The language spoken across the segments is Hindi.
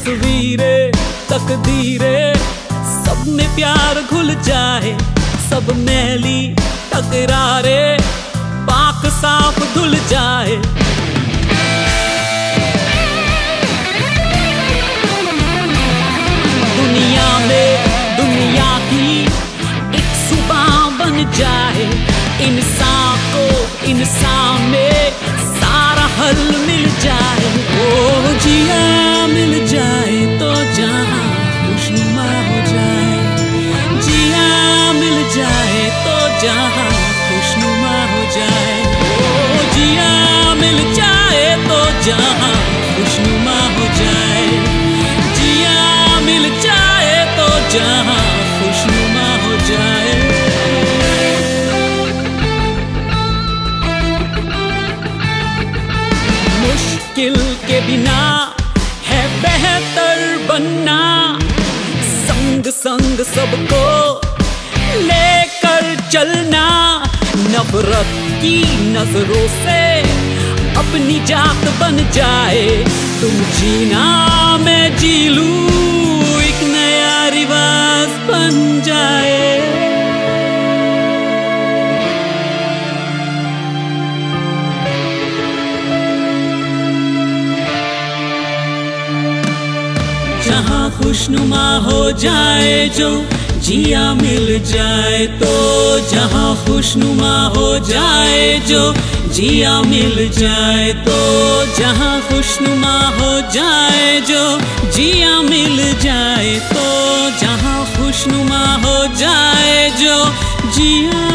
तस्वीरें, तकदीरें सब में प्यार घुल जाए, सब मैली तकरारे पाक साफ़ धुल जाए। दुनिया में दुनिया की एक सुबह बन जाए, इंसान को इंसान में सारा हल मिल जाए। बिना है बेहतर बनना। संग संग सबको लेकर चलना। नफरत की नज़रों से अपनी जात बन जाए। तुम जीना मैं जी लूँ। खुशनुमा हो जाए जो जिया मिल जाए तो। जहाँ खुशनुमा हो जाए जो जिया मिल जाए तो। जहाँ खुशनुमा हो जाए जो जिया मिल जाए तो। जहाँ खुशनुमा हो जाए जो जिया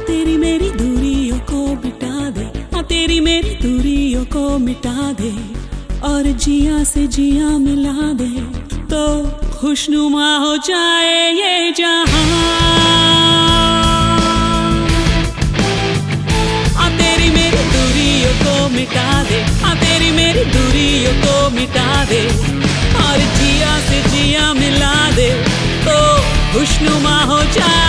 तेरी मेरी दूरियों को मिटा दे। आ तेरी मेरी दूरियों को मिटा दे। और जिया से जिया मिला दे। तो खुशनुमा हो जाए ये जहाँ। आ तेरी मेरी दूरियों को मिटा दे। आ तेरी मेरी दूरियों को मिटा दे। और जिया से जिया मिला दे। तो खुशनुमा हो जाए